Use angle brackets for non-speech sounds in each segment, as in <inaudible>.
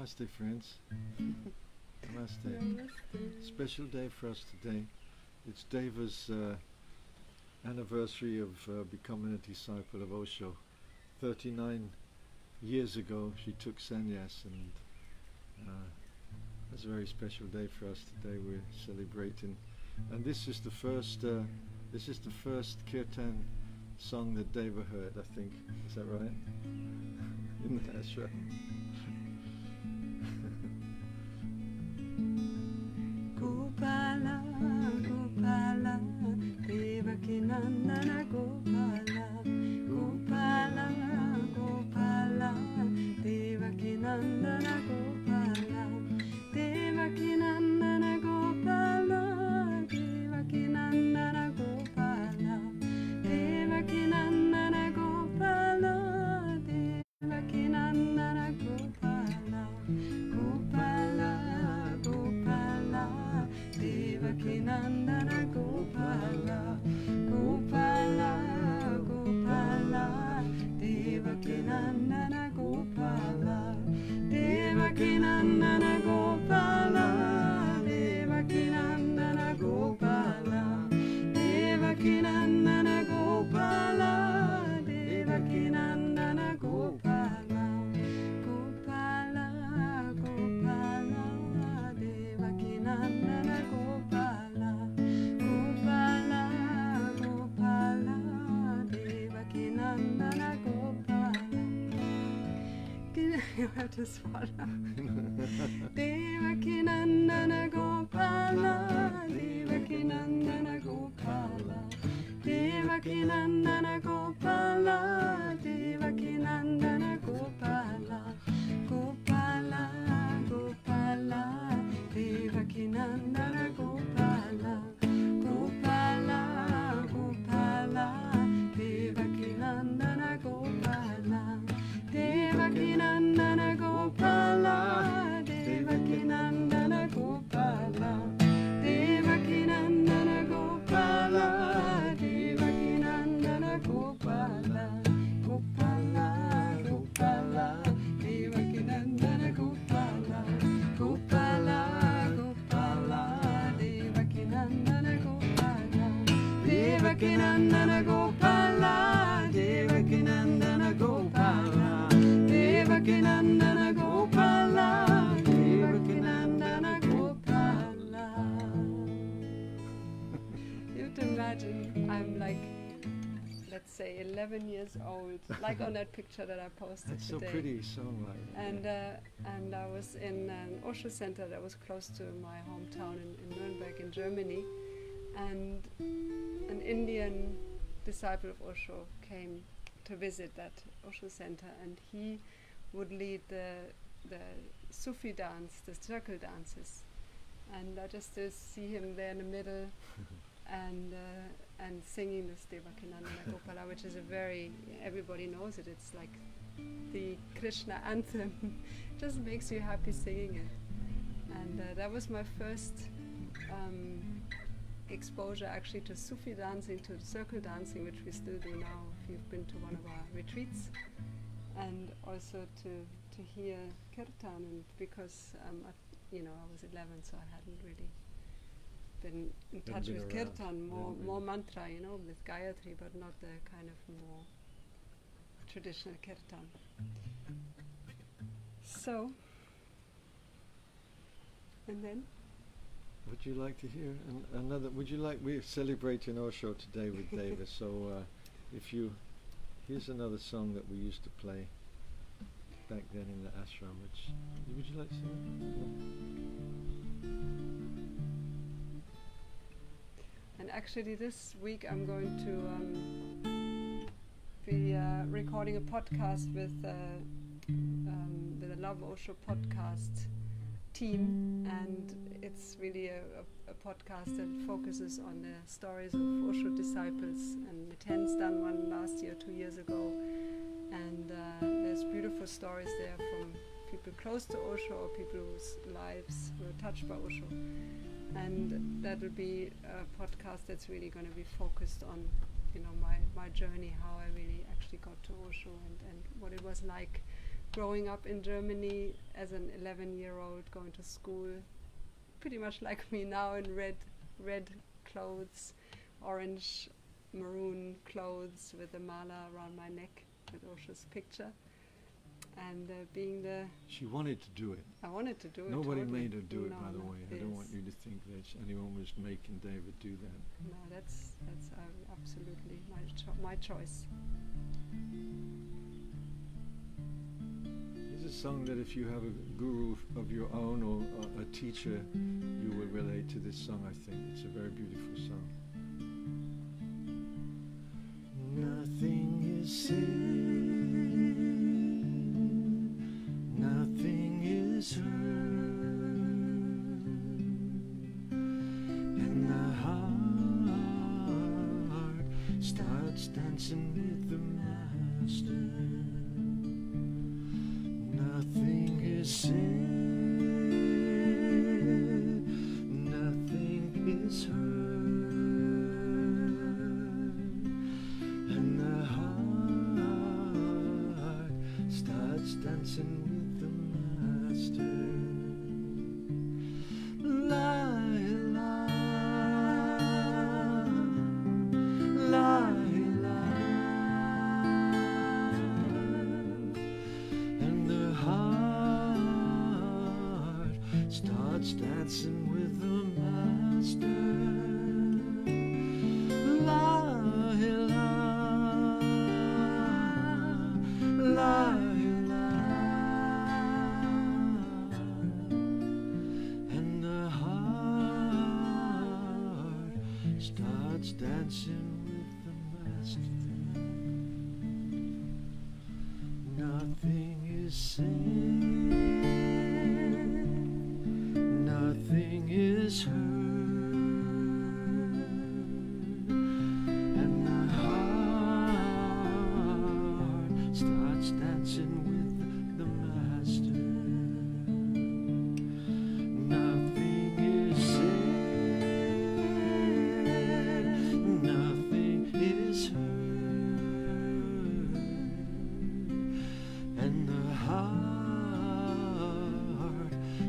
Namaste, friends. Namaste. Namaste. Special day for us today. It's Deva's uh, anniversary of uh, becoming a disciple of Osho. 39 years ago, she took sannyas, and uh, it's a very special day for us today. We're celebrating, and this is the first. Uh, this is the first kirtan song that Deva heard. I think is that right? In the ashram. Gopala, Gopala, Devaki Nandana Gopala, You <laughs> have imagine I'm like, let's say 11 years old, like on that picture that I posted That's so today. pretty song. Like, And uh, and I was in an Osho center that was close to my hometown in, in Nuremberg in Germany, and an Indian disciple of Osho came to visit that Osho center, and he would lead the the Sufi dance, the circle dances, and I just uh, see him there in the middle, <laughs> and uh, and singing this Devakinandana Gopala, which is a very everybody knows it. It's like the Krishna anthem. <laughs> just makes you happy singing it. And uh, that was my first um, exposure actually to Sufi dancing, to circle dancing, which we still do now if you've been to one of our retreats. And also to, to hear kirtan, and because um, I, you know I was 11, so I hadn't really been in touch been with around, kirtan, more hadn't more mantra, you know, with Gayatri, but not the kind of more traditional kirtan. So, and then Would you like to hear an, another? Would you like? We're celebrating Osho today with <laughs> Deva. so uh, if you, here's another song that we used to play back then in the ashram. Which would you like to sing? And actually, this week I'm going to um, be uh, recording a podcast with uh, um, the Love Osho podcast team, and it's really a, a, a podcast that focuses on the stories of Osho disciples. And Miten's done one last year, two years ago, and uh, there's beautiful stories there from people close to Osho or people whose lives were touched by Osho and that will be a podcast that's really going to be focused on you know my, my journey how I really actually got to Osho and, and what it was like growing up in Germany as an 11 year old, going to school, pretty much like me now in red, red clothes, orange, maroon clothes with a mala around my neck with Osho's picture. And uh, being the, She wanted to do it. I wanted to do it. Nobody totally. made her do it, by the no, way. I don't want you to think that anyone was making Deva do that. No, that's that's uh, absolutely my cho- my choice. It's a song that if you have a guru of your own or a, a teacher, you will relate to this song, I think. It's a very beautiful song. Nothing dancing with the master. Nothing is said, nothing is heard, and the heart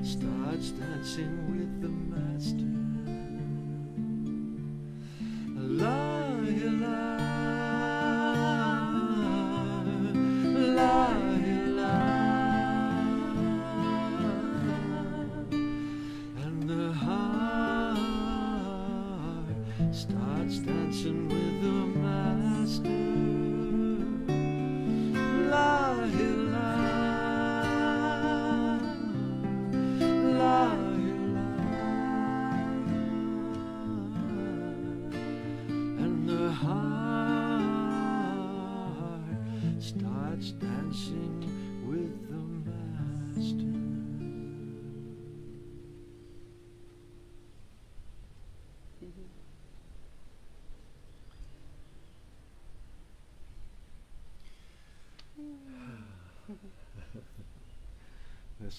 starts dancing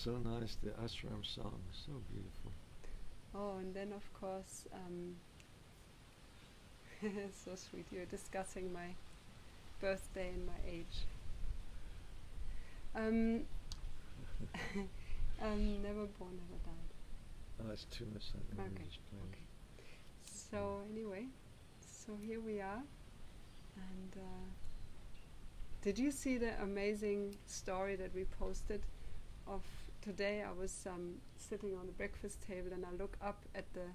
so nice, the ashram songs, so beautiful. Oh, and then of course, um, <laughs> so sweet. You're discussing my birthday and my age. Um, <laughs> um, never born, never died. Oh, that's too much. That Okay, just play it. okay. So anyway, so here we are, and uh, did you see the amazing story that we posted of today? I was um, sitting on the breakfast table and I look up at the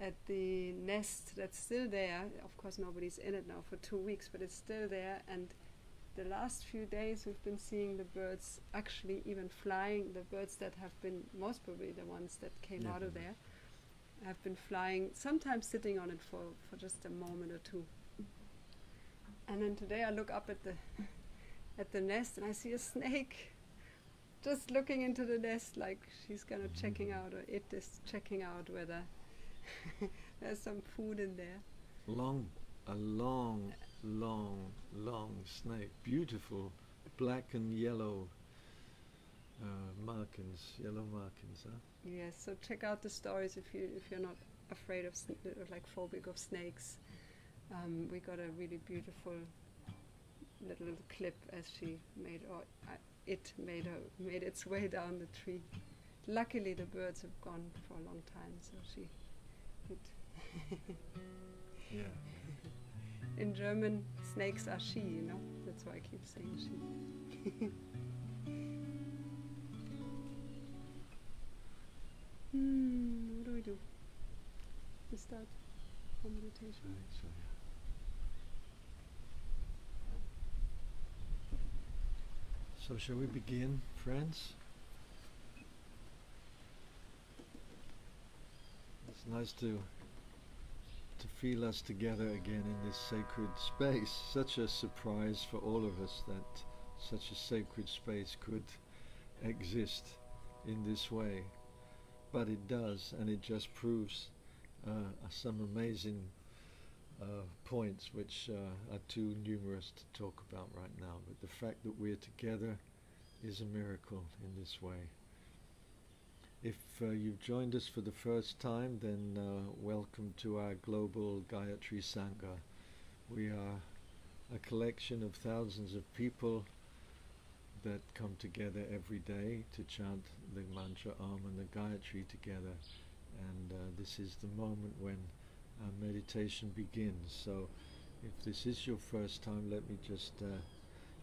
at the nest that's still there. Of course, nobody's in it now for two weeks, but it's still there. And the last few days, we've been seeing the birds actually even flying. The birds that have been most probably the ones that came out of there have been flying. Sometimes sitting on it for for just a moment or two. And then today, I look up at the at the nest and I see a snake just looking into the nest like she's kind of checking out or it is checking out whether <laughs> there's some food in there. Long, a long, long, long snake. Beautiful, black and yellow uh, markings, yellow markings. Huh? Yes, so check out the stories if you if you're not afraid of like phobic of snakes. Um, we got a really beautiful little clip as she made. Or I, it made her made its way down the tree. Luckily, the birds have gone for a long time, so she. It Yeah. <laughs> in German, snakes are she, you know. That's why I keep saying she. <laughs> hmm, what do we do? We start our meditation. Right, so, shall we begin, friends? It's nice to to feel us together again in this sacred space. Such a surprise for all of us that such a sacred space could exist in this way. But it does, and it just proves uh, some amazing points which uh, are too numerous to talk about right now. But the fact that we're together is a miracle in this way. If uh, you've joined us for the first time, then uh, welcome to our global Gayatri Sangha. We are a collection of thousands of people that come together every day to chant the mantra Om and the Gayatri together. And uh, this is the moment when our meditation begins. So, if this is your first time, let me just uh,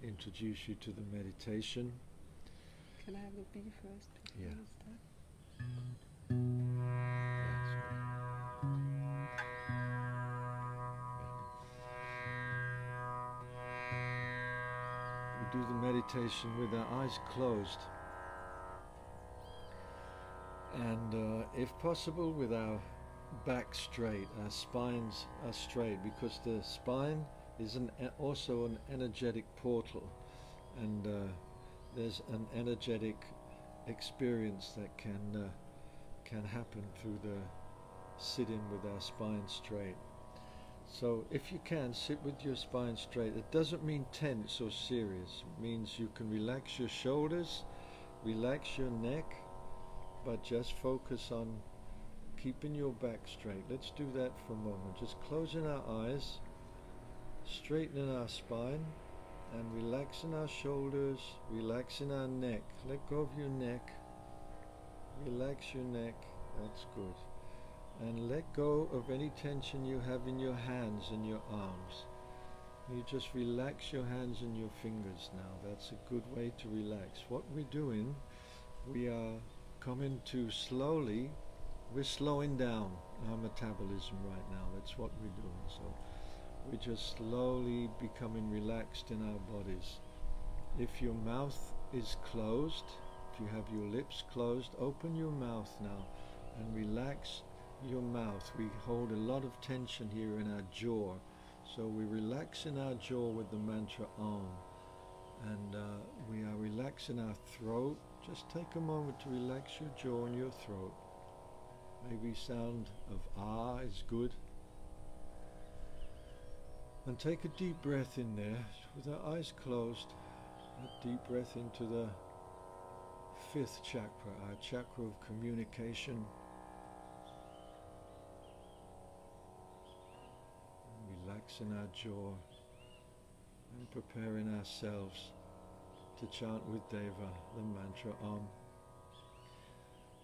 introduce you to the meditation. Can I have the bee first? Yeah. we? We do the meditation with our eyes closed. And uh, if possible, with our back straight, our spines are straight, because the spine is an, also an energetic portal, and uh, there's an energetic experience that can uh, can happen through the sitting with our spine straight. So if you can sit with your spine straight, it doesn't mean tense or serious. It means you can relax your shoulders, relax your neck, but just focus on keeping your back straight. Let's do that for a moment. Just closing our eyes, straightening our spine, and relaxing our shoulders, relaxing our neck. Let go of your neck. Relax your neck. That's good. And let go of any tension you have in your hands and your arms. You just relax your hands and your fingers now. That's a good way to relax. What we're doing, we are coming to slowly, we're slowing down our metabolism right now. That's what we're doing. So we're just slowly becoming relaxed in our bodies. If your mouth is closed, if you have your lips closed, open your mouth now and relax your mouth. We hold a lot of tension here in our jaw. So we relax in our jaw with the mantra Om. And uh, we are relaxing our throat. Just take a moment to relax your jaw and your throat. Maybe sound of ah is good. And take a deep breath in there with our eyes closed. A deep breath into the fifth chakra, our chakra of communication. Relaxing our jaw and preparing ourselves to chant with Deva the mantra Om.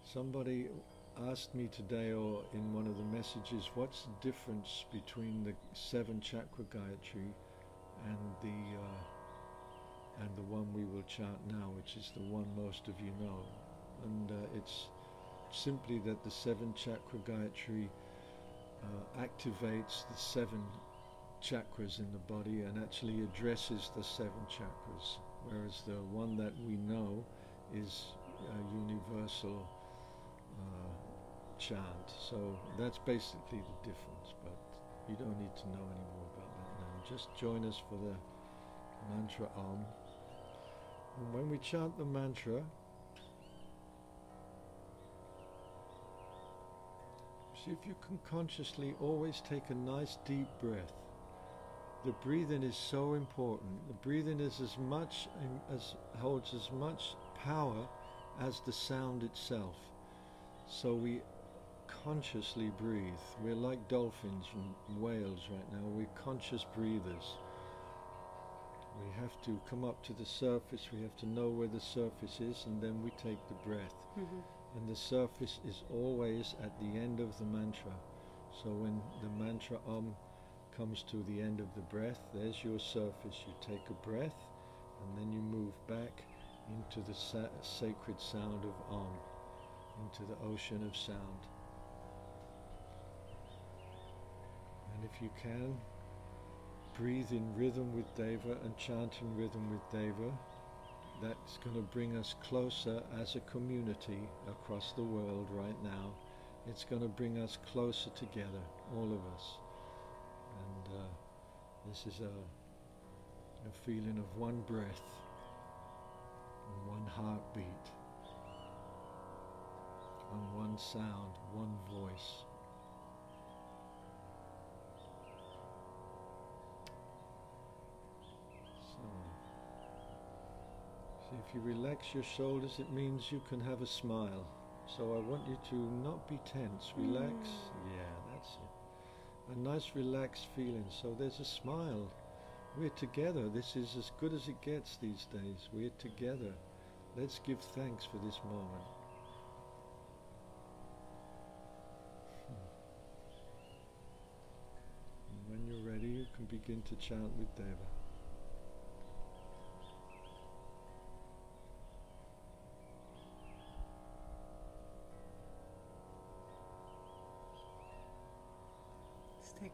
Somebody asked me today or in one of the messages what's the difference between the seven chakra Gayatri and the uh, and the one we will chant now which is the one most of you know? And uh, it's simply that the seven chakra Gayatri uh, activates the seven chakras in the body and actually addresses the seven chakras whereas the one that we know is a universal uh, chant. So that's basically the difference, but you don't need to know any more about that now. Just join us for the mantra Om. And when we chant the mantra, see if you can consciously always take a nice deep breath. The breathing is so important. The breathing is as much um, as holds as much power as the sound itself. So we consciously breathe. We're like dolphins and whales right now. We're conscious breathers. We have to come up to the surface, we have to know where the surface is, and then we take the breath. Mhm. And the surface is always at the end of the mantra. So when the mantra Om comes to the end of the breath, there's your surface. You take a breath and then you move back into the sa- sacred sound of Om, into the ocean of sound. And if you can, breathe in rhythm with Deva and chant in rhythm with Deva. That's going to bring us closer as a community across the world right now. It's going to bring us closer together, all of us. And uh, this is a, a feeling of one breath and one heartbeat, and one sound, one voice. If you relax your shoulders, it means you can have a smile. So I want you to not be tense, relax. Mm. Yeah, that's it. A nice relaxed feeling. So there's a smile. We're together. This is as good as it gets these days. We're together. Let's give thanks for this moment. And when you're ready, you can begin to chant with Deva.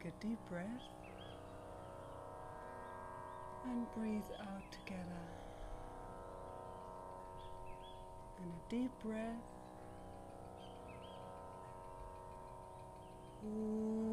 Take a deep breath and breathe out together. And a deep breath. singing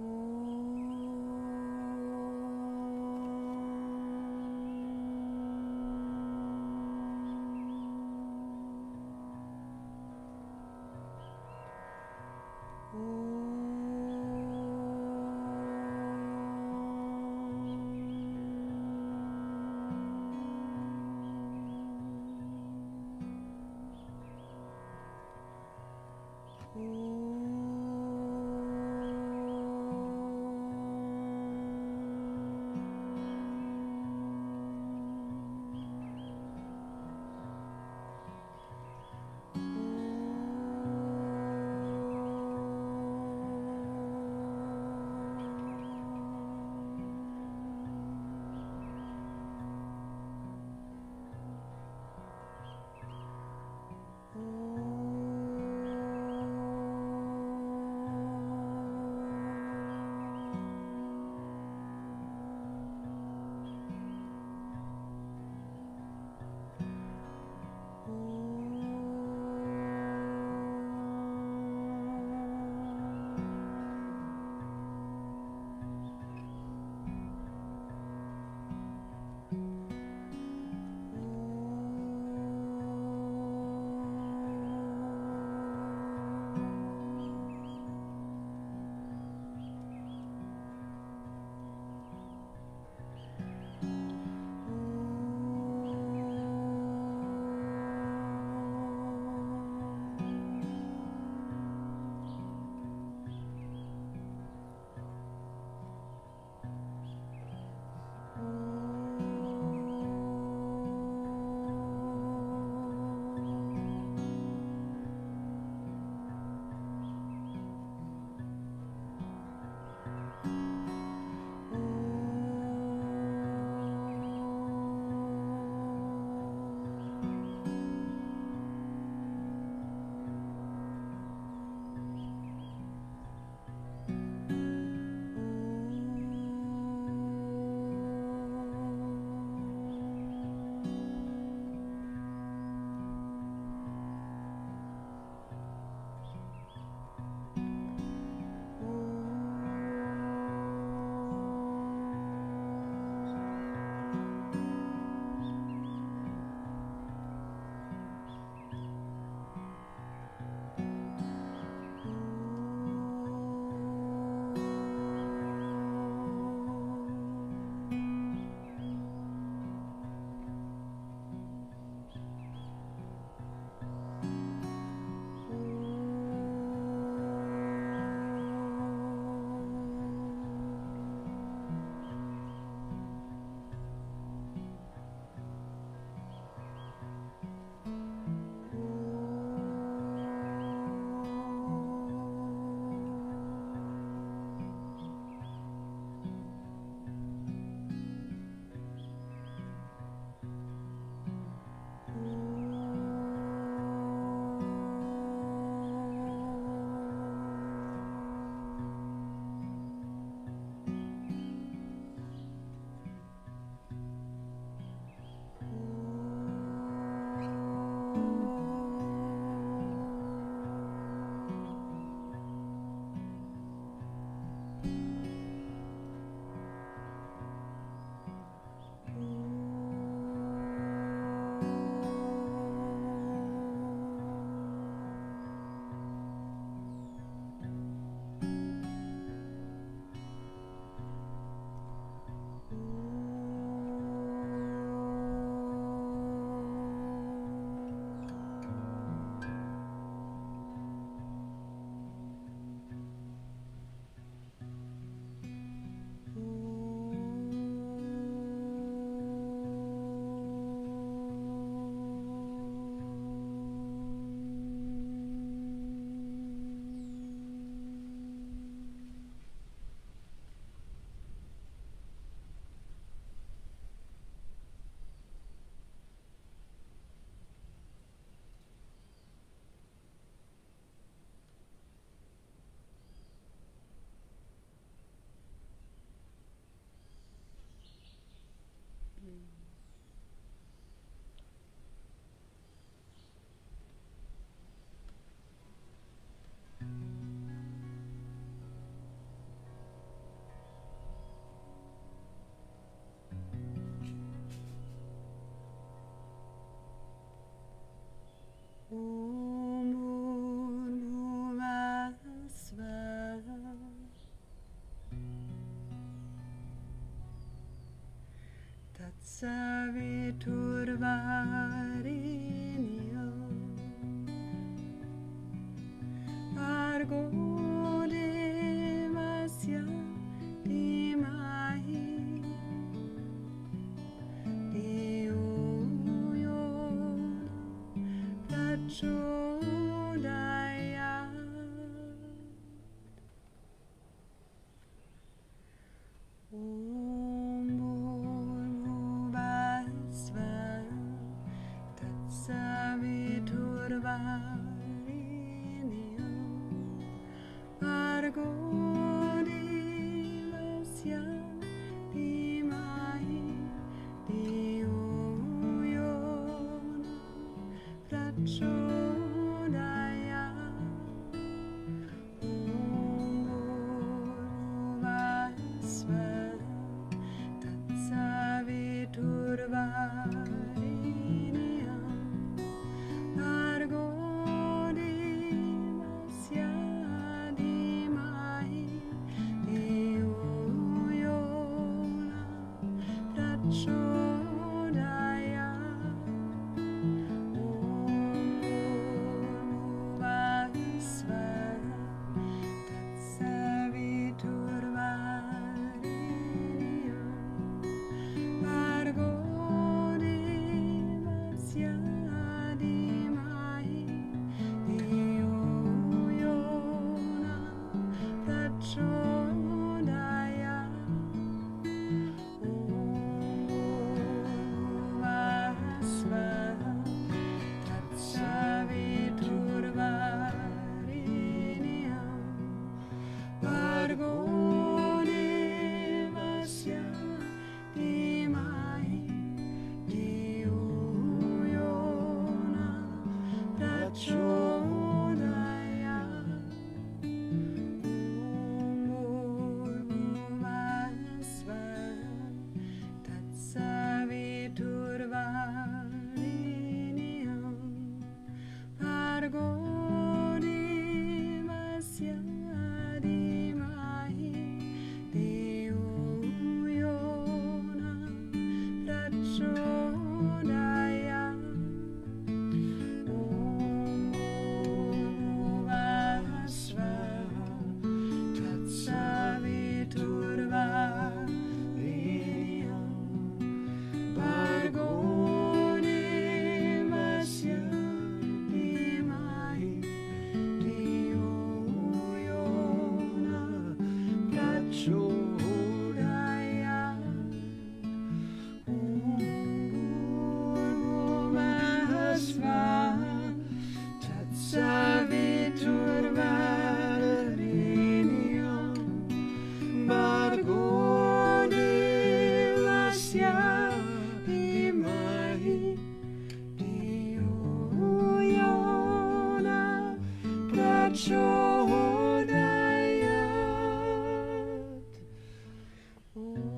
now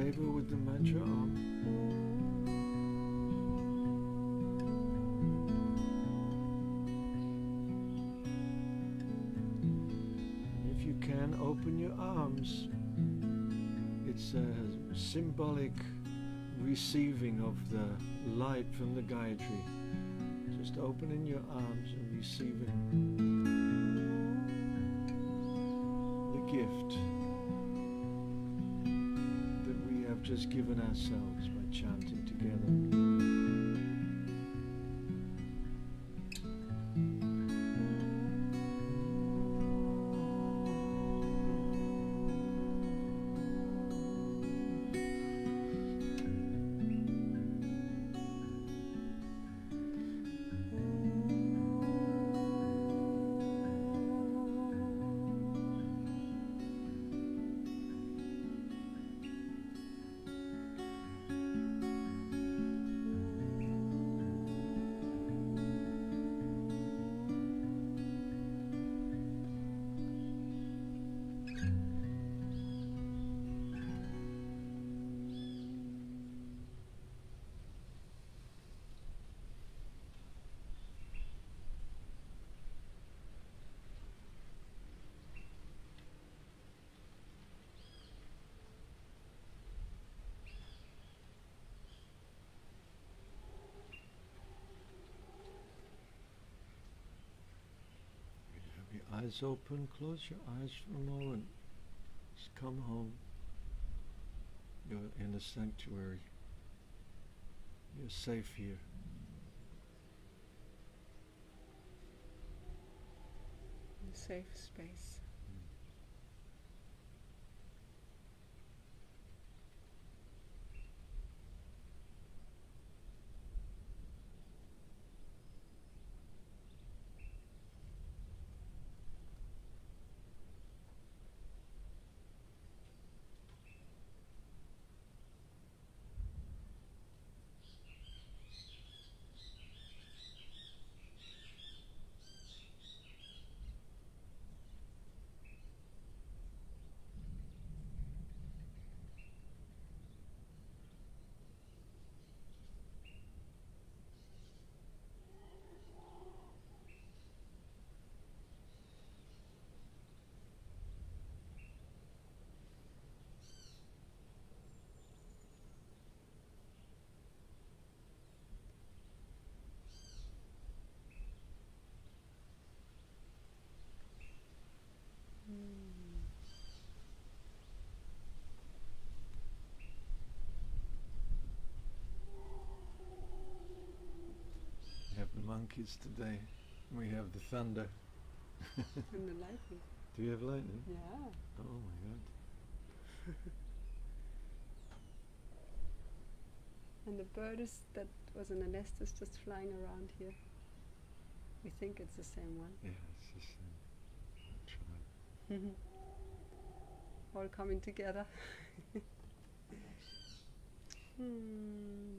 Deva with the mantra Om. If you can, open your arms. It's a symbolic receiving of the light from the Gayatri. Just opening your arms and receiving the gift. Just given ourselves by chanting together. Eyes open, close your eyes for a moment. Just come home. You're in a sanctuary. You're safe here. A safe space. Monkeys today. We have the thunder. and the lightning. <laughs> Do you have lightning? Yeah. Oh my god. <laughs> and the bird is that was in the nest is just flying around here. We think it's the same one. Yeah, it's the same. <laughs> All coming together. hmm.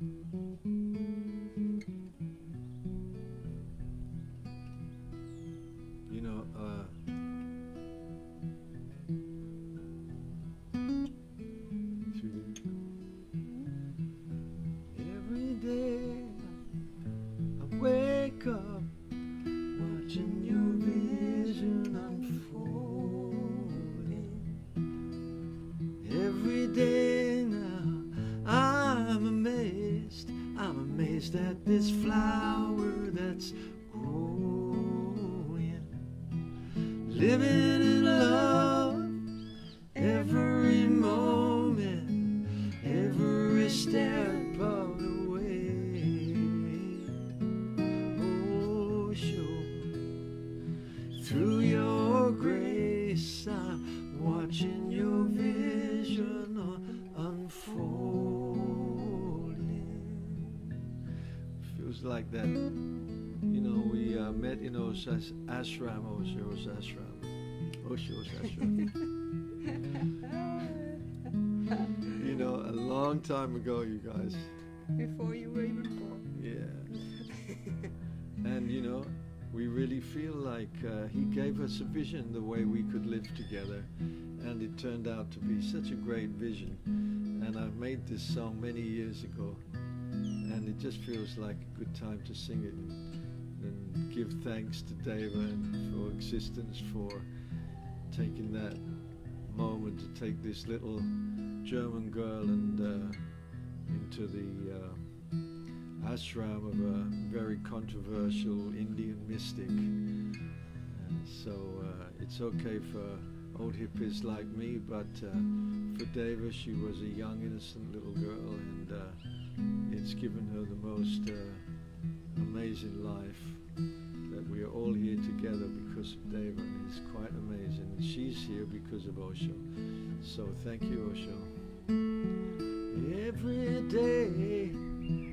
You uh, unfolding. Every Osho's ashram, Osho's ashram. Osho's ashram. <laughs> you know, a long time ago, you guys. Before you were even born. Yeah. <laughs> and you know, we really feel like uh, he gave us a vision the way we could live together, and it turned out to be such a great vision. And I made this song many years ago, and it just feels like a good time to sing it and give thanks to Deva for existence for taking that moment to take this little German girl and uh, into the uh, ashram of a very controversial Indian mystic. And so uh, it's okay for old hippies like me, but uh, for Deva, she was a young, innocent little girl, and uh, it's given her the most uh, amazing life. That we are all here together because of Deva, it's quite amazing. She's here because of Osho. So thank you, Osho. Every day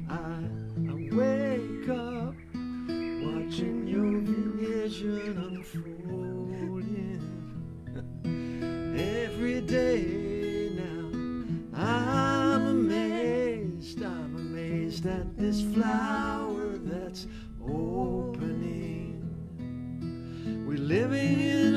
I, I wake up watching your vision unfolding. Every day now I'm amazed, I'm amazed at this flower living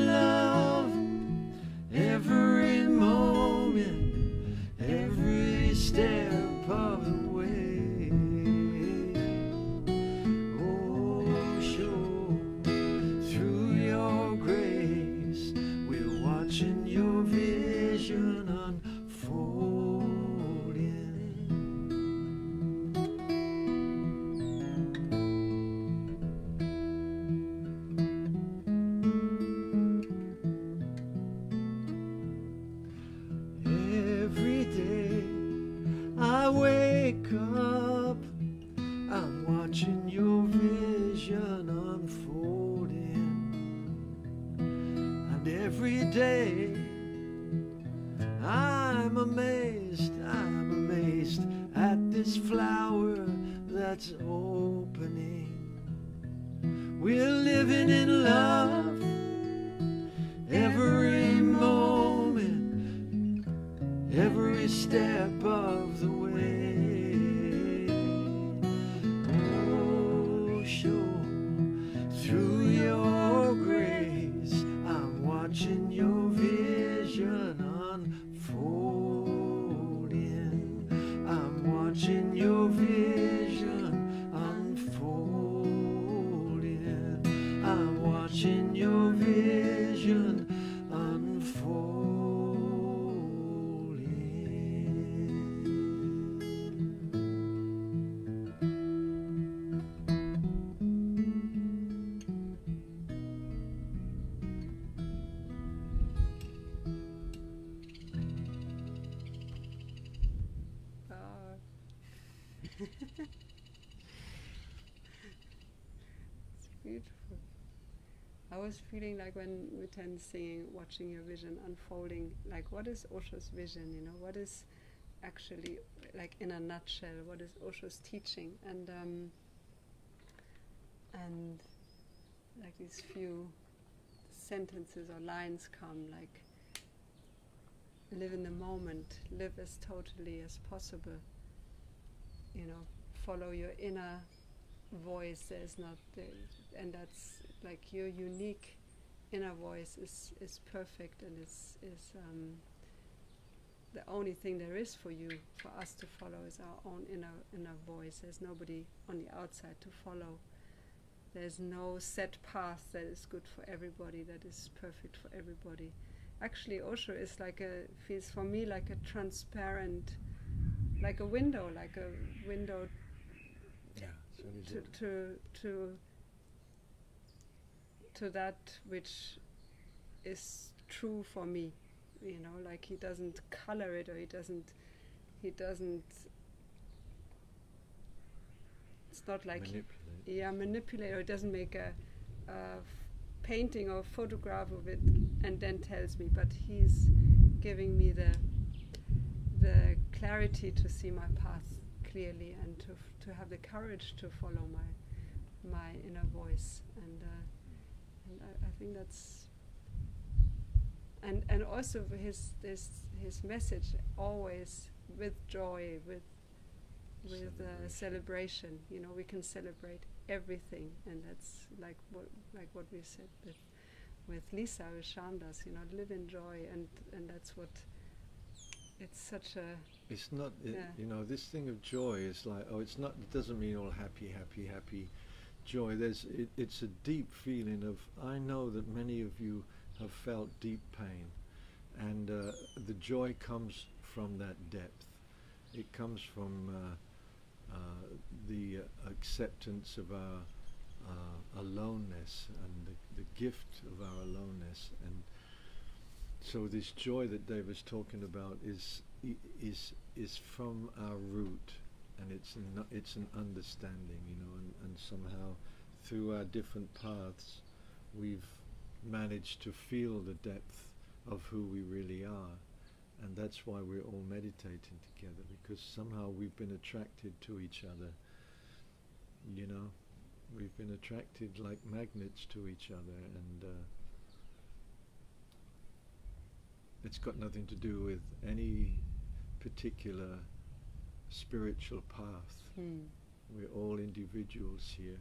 <laughs> it's beautiful. I was feeling like when Miten singing, watching your vision unfolding, like what is Osho's vision, you know, what is actually, like in a nutshell, what is Osho's teaching? And, um, and like these few sentences or lines come, like live in the moment, live as totally as possible you know, follow your inner voice. There's not, the, and that's like your unique inner voice is is perfect and is is um, the only thing there is for you for us to follow is our own inner inner voice. There's nobody on the outside to follow. There's no set path that is good for everybody. That is perfect for everybody. Actually, Osho is like a feels for me like a transparent like a window, like a window Yeah, to to to to that which is true for me you know like he doesn't color it or he doesn't he doesn't it's not like manipulate. yeah manipulate or he doesn't make a, a painting or photograph of it and then tells me but he's giving me the the clarity to see my path clearly and to f- to have the courage to follow my my inner voice. And uh, and I, I think that's and and also his this his message always with joy with with uh, celebration. you know we can celebrate everything. And that's like what like what we said with with Lisa with Shyamdas you know live in joy. And and that's what it's such a It's not, it, Yeah. you know, this thing of joy is like, oh, it's not, it doesn't mean all happy, happy, happy joy. There's, it, it's a deep feeling of, I know that many of you have felt deep pain, and uh, the joy comes from that depth. It comes from uh, uh, the acceptance of our uh, aloneness and the, the gift of our aloneness and so this joy that Deva was talking about is is is from our root, and it's an, it's an understanding, you know, and, and somehow through our different paths, we've managed to feel the depth of who we really are, and that's why we're all meditating together because somehow we've been attracted to each other. You know, we've been attracted like magnets to each other, and. Uh, it's got nothing to do with any particular spiritual path. hmm, We're all individuals here.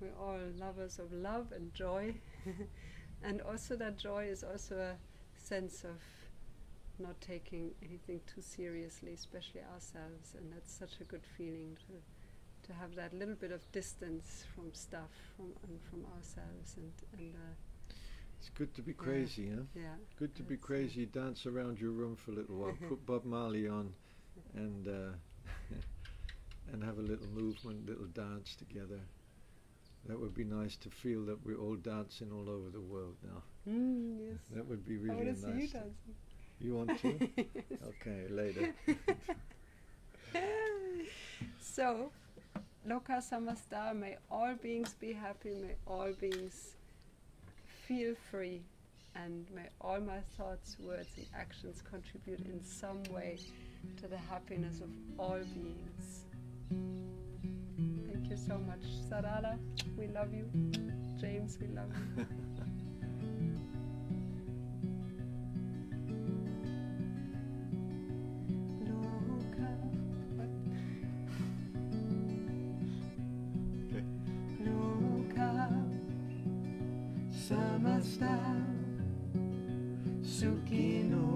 we're all lovers of love and joy <laughs> and also that joy is also a sense of not taking anything too seriously especially ourselves and that's such a good feeling to to have that little bit of distance from stuff from and from ourselves and and uh, It's good to be Yeah. crazy, huh? yeah Good to be crazy. Dance around your room for a little while. Put Bob <laughs> Marley on, and uh, <laughs> and have a little movement, little dance together. That would be nice to feel that we're all dancing all over the world now. mm, yes That would be I really want to see you nice. dancing You want to? <laughs> okay, later. so, Lokah Samastah, may all beings be happy, may all beings feel free, and may all my thoughts, words, and actions contribute in some way to the happiness of all beings. Thank you so much, Sarala. We love you. James, we love you. <laughs> Sukhino Bhavantu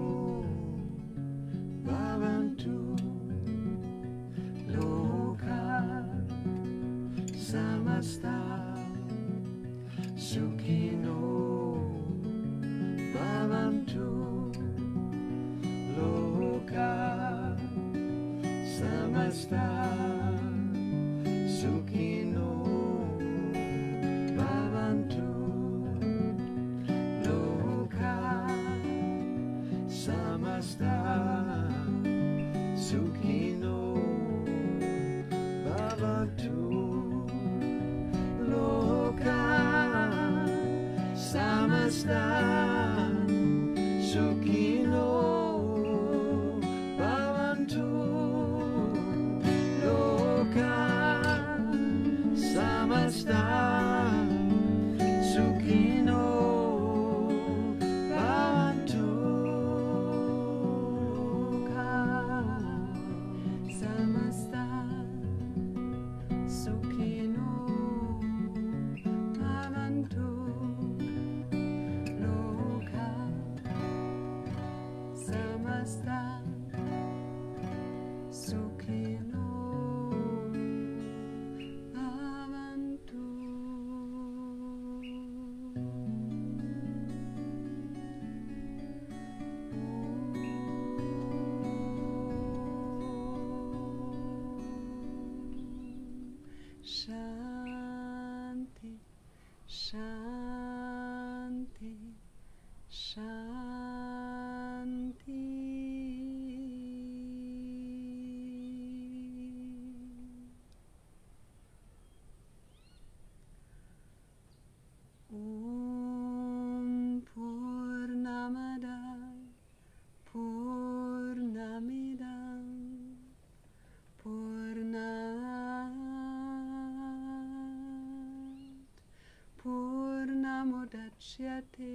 Purnamudachyate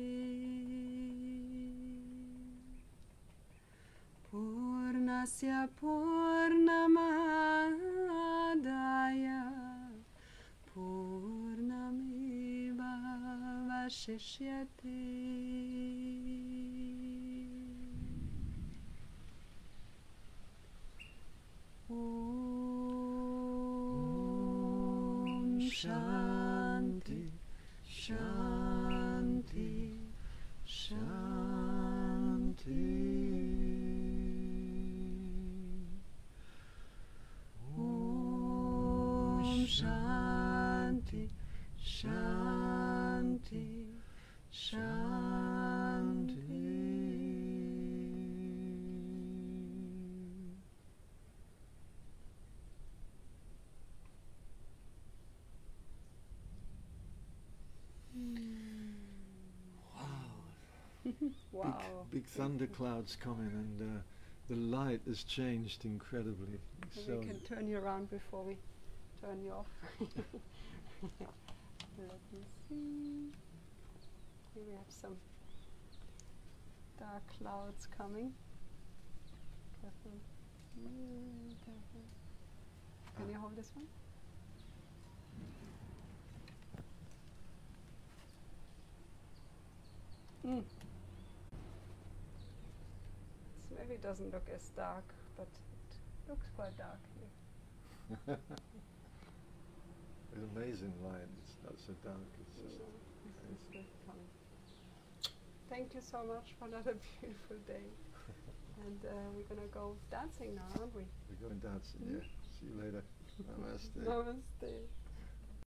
Purnasya Purnamadaya Purnameva Vashishyate Om Wow. Big, big thunderclouds coming, and uh, the light has changed incredibly. Maybe So we can turn you around before we turn you off. <laughs> Let me see. Here we have some dark clouds coming. Careful. Mm, careful. Can you hold this one? Mm. It doesn't look as dark, but it looks quite dark here. <laughs> it's amazing light. It's not so dark. It's just Mm, crazy. Thank you so much for another <laughs> beautiful day. <laughs> and uh, we're gonna go dancing now, aren't we? we're going dancing. Yeah. See you later. Namaste. Namaste.